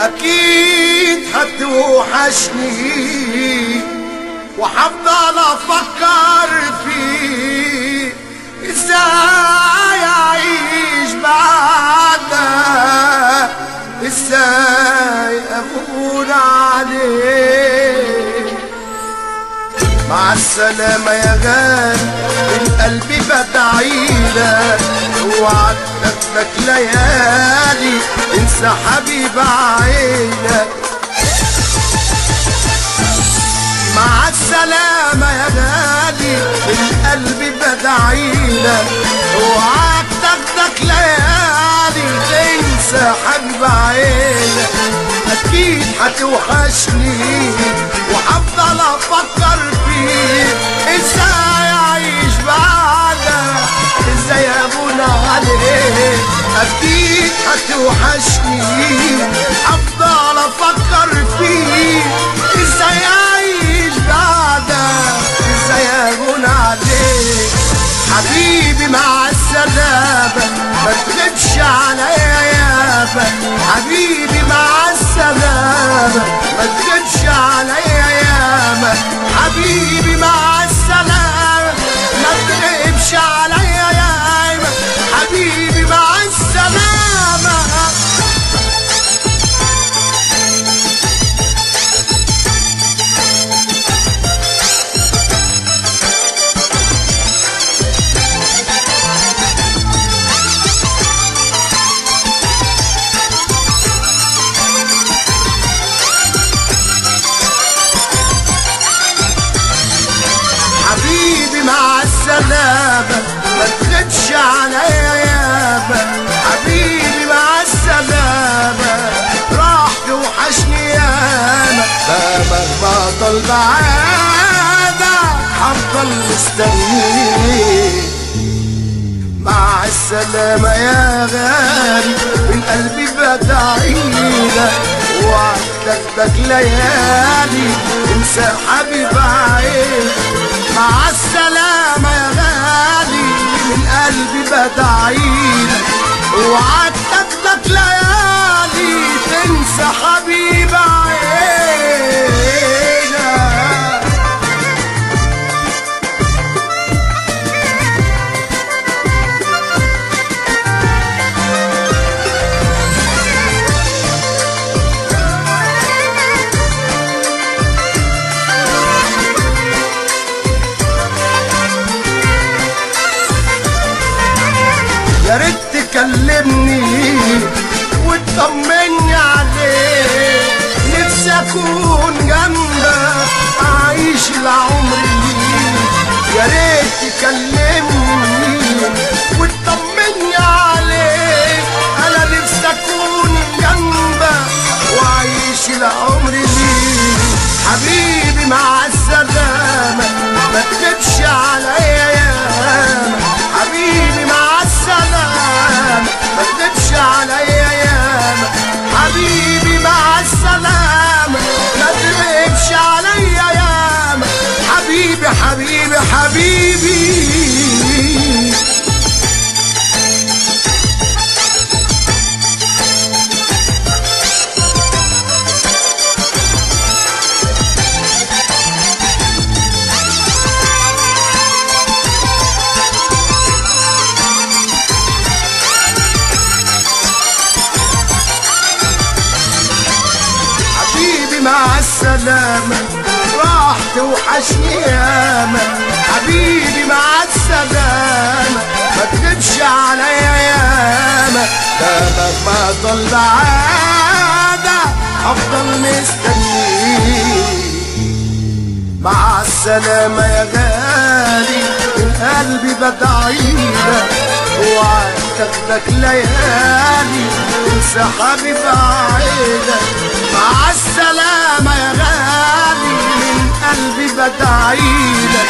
أكيد هتوحشني وحفضل أفكر فيه. إزاي أعيش بعدك إزاي اكون عليك مع السلامة يا غالي من قلبي بدعيلك وعدتك لك ليالي انسى حبيب عينك. مع السلامة يا غالي من قلبي بدعيلك اوعاك تاخدك ليالي تنسى حبيب عينك. أكيد هتوحشني وهفضل أفكر فيك. إزاي أكيد هتوحشني أفضل أفكر فيك إزاي اعيش بعدك إزاي ابونا عليك حبيبي مع السلامة. فمهما طال بعادك هفضل مستنيك مع السلامة يا غالي من قلبي بدعيلك وعدتك ليالي انسى حبيب عيني مع السلامة يا غالي من قلبي بدعيلك وعدتك ليالي تنسى حبيب ريت تكلمني حبيبي مع السلامة. راح توحشني ياما. حبيبي مع السلامة. ما تغيبش عليا ياما. ده مهما ضل بعادة أفضل مستنيك. مع السلامة يا غالي من قلبي بدعيلك وعدتك ليالي انسى حبيب عينك مع السلامة يا غالي من قلبي بدعيلك